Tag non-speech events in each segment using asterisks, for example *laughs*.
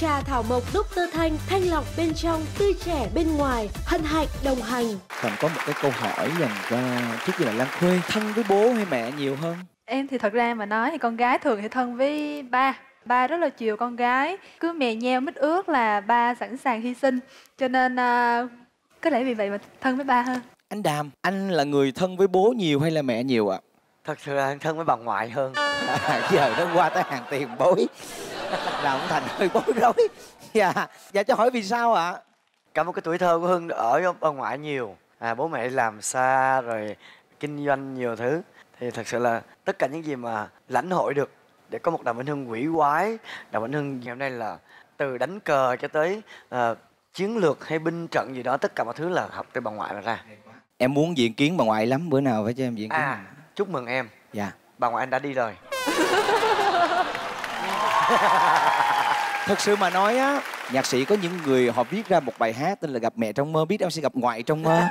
Trà thảo mộc Dr. Thanh, thanh lọc bên trong, tươi trẻ bên ngoài, hân hạnh đồng hành. Thành có một cái câu hỏi dành cho trước khi là Lan Khuê thân với bố hay mẹ nhiều hơn? Em thì thật ra mà nói thì con gái thường thì thân với ba ba rất là chiều con gái cứ mè nheo mít ướt là ba sẵn sàng hy sinh cho nên uh, có lẽ vì vậy mà thân với ba hơn anh đàm anh là người thân với bố nhiều hay là mẹ nhiều ạ thật sự là thân với bà ngoại hơn à, *laughs* giờ nó qua tới hàng tiền bối *laughs* đàm thành hơi bối rối. Dạ dạ cho hỏi vì sao ạ? Cả một cái tuổi thơ của hưng ở bà ngoại nhiều. À bố mẹ làm xa rồi kinh doanh nhiều thứ. Thì thật sự là tất cả những gì mà lãnh hội được để có một đàm vĩnh hưng quỷ quái đàm vĩnh hưng ngày hôm nay là từ đánh cờ cho tới uh, chiến lược hay binh trận gì đó tất cả mọi thứ là học từ bà ngoại mà ra. Em muốn diện kiến bà ngoại lắm bữa nào phải cho em diện kiến. à chúc mừng em. Dạ. Bà ngoại anh đã đi rồi *laughs* *laughs* thật sự mà nói á nhạc sĩ có những người họ viết ra một bài hát tên là gặp mẹ trong mơ biết em sẽ gặp ngoại trong mơ. *laughs*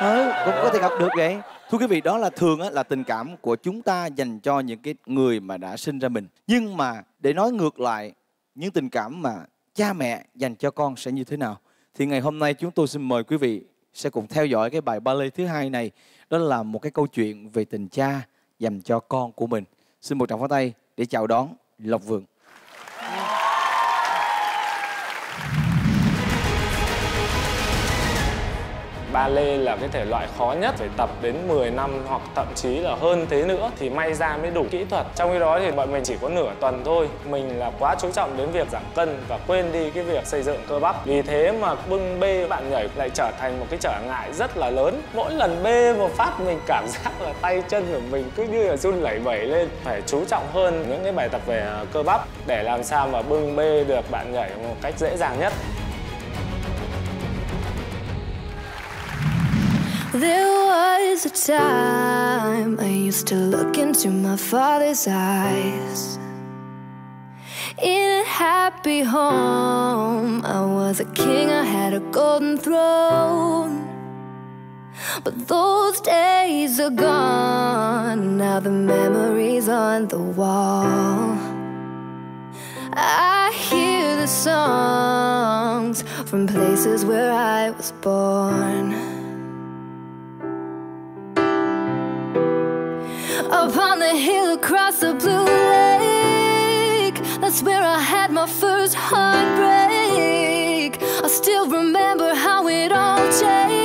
Ừ, cũng có thể gặp được vậy. Thưa quý vị đó là thường á, là tình cảm của chúng ta dành cho những cái người mà đã sinh ra mình. Nhưng mà để nói ngược lại những tình cảm mà cha mẹ dành cho con sẽ như thế nào? Thì ngày hôm nay chúng tôi xin mời quý vị sẽ cùng theo dõi cái bài ballet thứ hai này. Đó là một cái câu chuyện về tình cha dành cho con của mình. Xin một tràng pháo tay để chào đón lộc vượng Ballet là cái thể loại khó nhất, phải tập đến 10 năm hoặc thậm chí là hơn thế nữa thì may ra mới đủ kỹ thuật. Trong khi đó thì bọn mình chỉ có nửa tuần thôi. Mình là quá chú trọng đến việc giảm cân và quên đi cái việc xây dựng cơ bắp. Vì thế mà bưng bê bạn nhảy lại trở thành một cái trở ngại rất là lớn. Mỗi lần bê một phát mình cảm *laughs* giác là tay chân của mình cứ như là run lẩy bẩy lên. Phải chú trọng hơn những cái bài tập về à, cơ bắp để làm sao mà bưng bê được bạn nhảy một cách dễ dàng nhất. There was a time I used to look into my father's eyes. In a happy home, I was a king, I had a golden throne. But those days are gone, now the memories on the wall. I hear the songs from places where I was born. Upon the hill across the blue lake. That's where I had my first heartbreak. I still remember how it all changed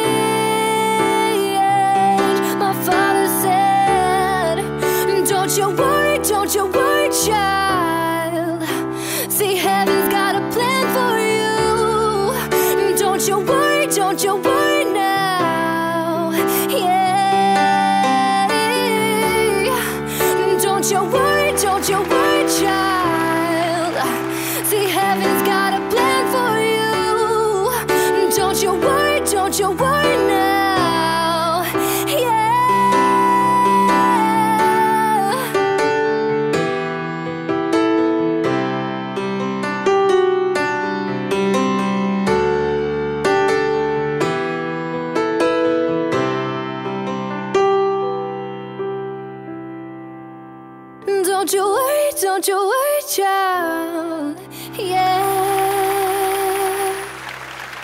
you now. Yeah. Don't you worry, don't you worry, child. Yeah.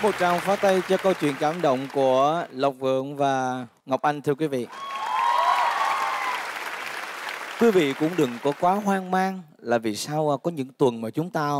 Một tràng pháo tay cho câu chuyện cảm động của Lộc Vượng và Ngọc Anh thưa quý vị. Quý vị cũng đừng có quá hoang mang là vì sao à, có những tuần mà chúng ta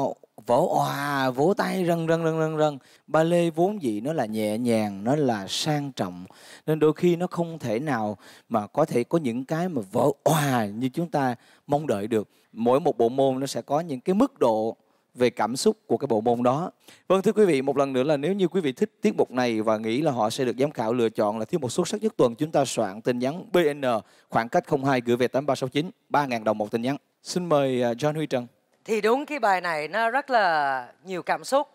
vỗ òa, vỗ tay rần rần rần rần rần. Ba lê vốn dĩ nó là nhẹ nhàng, nó là sang trọng. Nên đôi khi nó không thể nào mà có thể có những cái mà vỗ òa như chúng ta mong đợi được. Mỗi một bộ môn nó sẽ có những cái mức độ về cảm xúc của cái bộ môn đó. Vâng thưa quý vị, một lần nữa là nếu như quý vị thích tiết mục này và nghĩ là họ sẽ được giám khảo lựa chọn là tiết mục xuất sắc nhất tuần, chúng ta soạn tin nhắn BN khoảng cách 02 gửi về 8369 3.000 đồng một tin nhắn. Xin mời à, John Huy Trần. thì đúng cái bài này nó rất là nhiều cảm xúc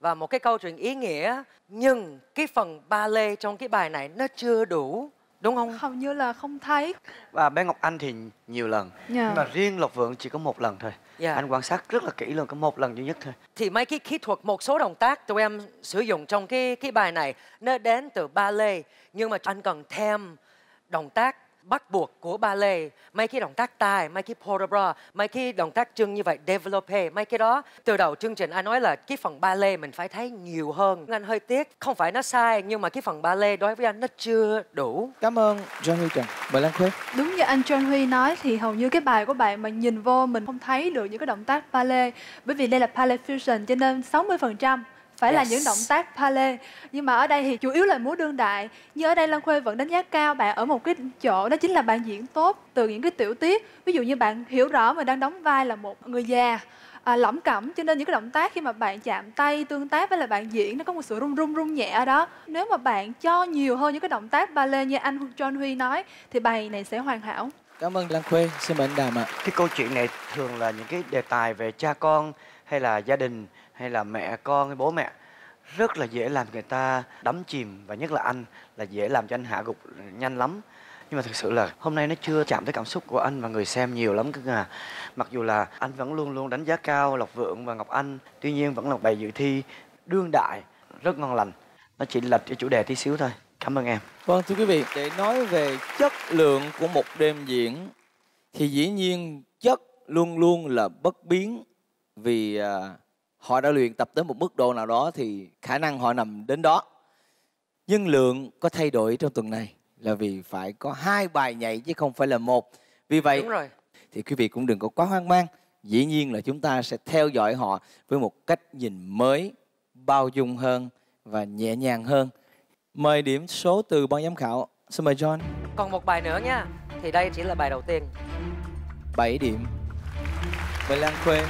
và một cái câu chuyện ý nghĩa nhưng cái phần ba lê trong cái bài này nó chưa đủ đúng không? Hầu như là không thấy. Và bé Ngọc Anh thì nhiều lần. Dạ. nhưng mà riêng Lộc Vượng chỉ có một lần thôi. Dạ. anh quan sát rất là kỹ luôn có một lần duy nhất thôi. Thì mấy cái kỹ thuật một số động tác tụi em sử dụng trong cái cái bài này nó đến từ ba lê nhưng mà anh cần thêm động tác bắt buộc của ballet mấy cái động tác tay mấy cái pole bra mấy cái động tác chân như vậy develope mấy cái đó. Từ đầu chương trình anh nói là cái phần ballet mình phải thấy nhiều hơn. Anh hơi tiếc không phải nó sai nhưng mà cái phần ballet đối với anh nó chưa đủ. Cảm ơn John Huy Trần. Mời Lan Khuê Đúng như anh John Huy nói thì hầu như cái bài của bạn mà nhìn vô mình không thấy được những cái động tác ballet bởi vì đây là ballet fusion cho nên 60% phải là Yes. những động tác ballet nhưng mà ở đây thì chủ yếu là múa đương đại. Như ở đây Lan Khuê vẫn đánh giá cao bạn ở một cái chỗ đó chính là bạn diễn tốt từ những cái tiểu tiết. Ví dụ như bạn hiểu rõ mình đang đóng vai là một người già à, lẩm cẩm cho nên những cái động tác khi mà bạn chạm tay tương tác với là bạn diễn nó có một sự rung rung rung nhẹ ở đó. Nếu mà bạn cho nhiều hơn những cái động tác ballet như anh John Huy nói thì bài này sẽ hoàn hảo. Cảm ơn Lan Khuê. Xin mời anh Đàm ạ. Cái câu chuyện này thường là những cái đề tài về cha con hay là gia đình hay là mẹ con hay bố mẹ rất là dễ làm người ta đắm chìm và nhất là anh là dễ làm cho anh hạ gục nhanh lắm. Nhưng mà thực sự là hôm nay nó chưa chạm tới cảm xúc của anh và người xem nhiều lắm cơ à. Mặc dù là anh vẫn luôn luôn đánh giá cao lộc vượng và ngọc anh tuy nhiên vẫn là một bài dự thi đương đại rất ngon lành. Nó chỉ lệch cái chủ đề tí xíu thôi. Cảm ơn em. Vâng thưa quý vị, để nói về chất lượng của một đêm diễn thì dĩ nhiên chất luôn luôn là bất biến vì uh, họ đã luyện tập tới một mức độ nào đó thì khả năng họ nằm đến đó. Nhưng lượng có thay đổi trong tuần này là vì phải có hai bài nhảy chứ không phải là một. Vì vậy đúng rồi thì quý vị cũng đừng có quá hoang mang. Dĩ nhiên là chúng ta sẽ theo dõi họ với một cách nhìn mới, bao dung hơn và nhẹ nhàng hơn. Mời điểm số từ ban giám khảo. Xin mời John. còn một bài nữa nha thì đây chỉ là bài đầu tiên 7 điểm. Mời Lan Khuê.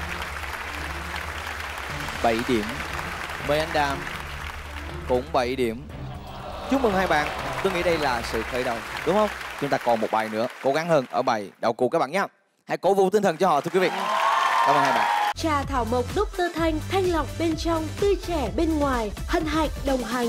7 điểm. Mời anh Đàm. Cũng 7 điểm. Chúc mừng hai bạn. Tôi nghĩ đây là sự khởi đầu, đúng không? Chúng ta còn một bài nữa, cố gắng hơn ở bài đầu cuộc các bạn nhé. Hãy cổ vũ tinh thần cho họ thưa quý vị. Cảm ơn hai bạn. Trà thảo mộc Dr. Thanh thanh lọc bên trong, tươi trẻ bên ngoài, hân hạnh đồng hành.